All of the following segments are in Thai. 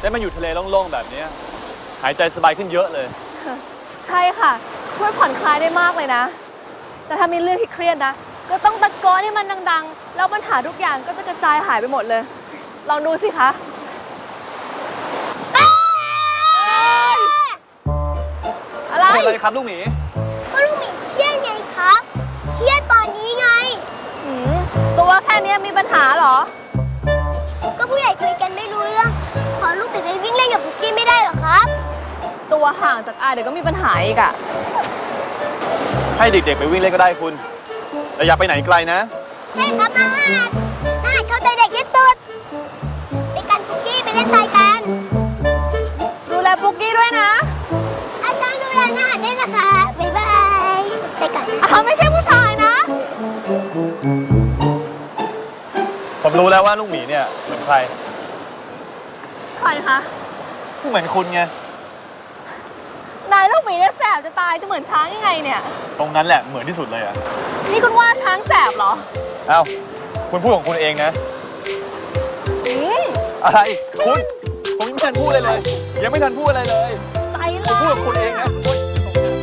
ได้มาอยู่ทะเลโล่งๆแบบเนี้ยหายใจสบายขึ้นเยอะเลย ใช่ค่ะ ช่วยผ่อนคลายได้มากเลยนะ แต่ถ้ามีเรื่องที่เครียดนะ ก็ต้องตะโกนให้มันดัง ๆ แล้วปัญหาทุกอย่างก็จะกระจายหายไปหมดเลย ลองดูสิคะอะไรเป็นอะไรครับลูกหมีก็ลูกหมีเครียดไงครับ เครียดตอนนี้ไงหืมตัวแค่เนี้ยมีปัญหาเหรอ ห่างจากอายเดี๋ยวก็มีปัญหาอีกอะให้เด็กๆไปวิ่งเล่นก็ได้คุณแต่อย่าไปไหนไกลนะ ใช่ครับอาหารอาหารเข้าใจเด็กที่สุด ไปกันบุกกี้ไปเล่นทรายกัน ดูแลปุกกี้ด้วยนะ อาช้างดูแลอาหารด้วยนะคะ บ๊ายบายไปกันอ้าวไม่ใช่ผู้ชายนะ ผมรู้แล้วว่าลูกหมีเนี่ยเหมือนใคร ใครคะ เหมือนคุณไงนายลูก หมีเนี่ยแสบจะตายจะเหมือนช้างยังไงเนี่ย ตรงนั้นแหละเหมือนที่สุดเลยอะ นี่คุณว่าช้างแสบเหรออ้าวคุณพูดของคุณเองนะอืมอะไร คุณ ผมยังไม่ทันพูดเลยเลย ยังไม่ทันพูดอะไรเลยใจผมร้าพูดยกับคุณเองนะโอ๊ยตรงนั้น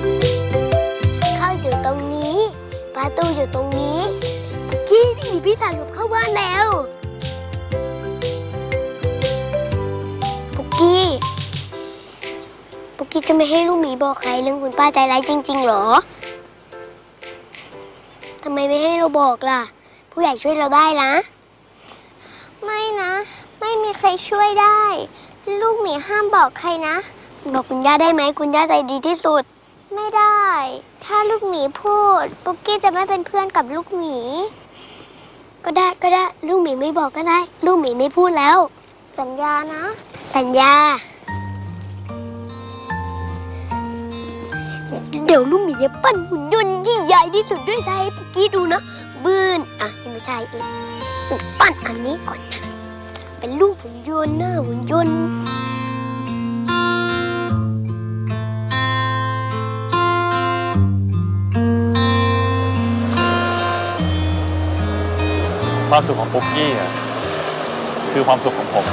เข้าอยู่ตรงนี้ ประตูอยู่ตรงนี้บุกกี้หนีพี่สาวหลบเข้าบ้านแล้ว กกี้จะไม่ให้ลูกหมีบอกใครเรื่องคุณป้าใจร้ายจริงๆเหรอทำไมไม่ให้เราบอกล่ะ ผู้ใหญ่ช่วยเราได้นะ ไม่นะ ไม่มีใครช่วยได้ ลูกหมีห้ามบอกใครนะ บอกคุณย่าได้ไหมคุณย่าใจดีที่สุด ไม่ได้ ถ้าลูกหมีพูด ปุกกี้จะไม่เป็นเพื่อนกับลูกหมี ก็ได้ก็ได้ ลูกหมีไม่บอกก็ได้ ลูกหมีไม่พูดแล้ว สัญญานะ สัญญา เดี๋ยวลูกหมีจะปั้นหุ่นยนต์ที่ใหญ่ที่สุดด้วยใจให้ปุกกี้ดูนะบืนอะไม่ใช่อีกปั้นอันนี้ก่อนนะเป็นลูกหุ่นยนต์หน้าหุ่นยนต์ความสุขของปุ๊กกี้อะคือความสุขของผม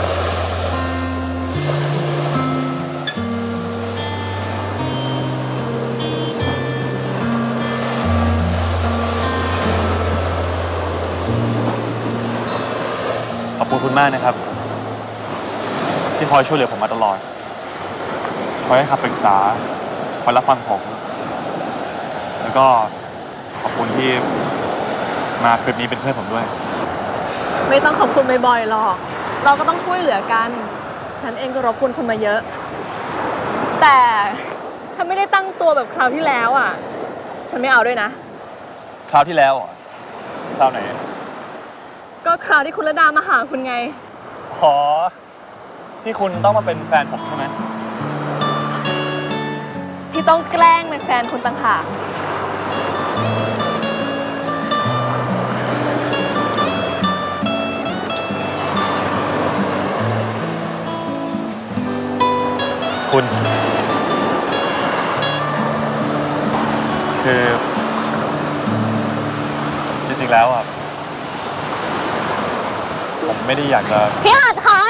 คุณคุณมากนะครับ ที่คอยช่วยเหลือผมมาตลอด คอยให้คำปรึกษา คอยรับฟังผม แล้วก็ขอบคุณที่มาคลิปนี้เป็นเพื่อนผมด้วย ไม่ต้องขอบคุณบ่อยๆหรอก เราก็ต้องช่วยเหลือกัน ฉันเองก็รบกวนคุณมาเยอะ แต่ถ้าไม่ได้ตั้งตัวแบบคราวที่แล้วอะ ฉันไม่เอาด้วยนะ คราวที่แล้วเหรอคราวไหน ก็คราวที่คุณระดามาหาคุณไงอ๋อที่คุณต้องมาเป็นแฟนผมใช่ไหมที่ต้องแกล้งเป็นแฟนคุณต่างหากคุณ คือ จริงๆแล้วอะ ผมไม่ได้อยากจะพี่อัดคะ